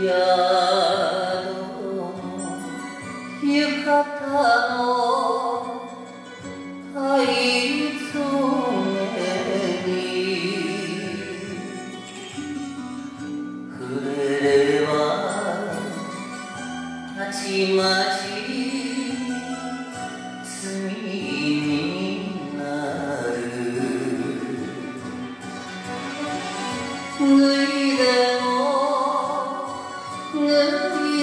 浴衣の灰染めに。触れればたちまち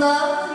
呢？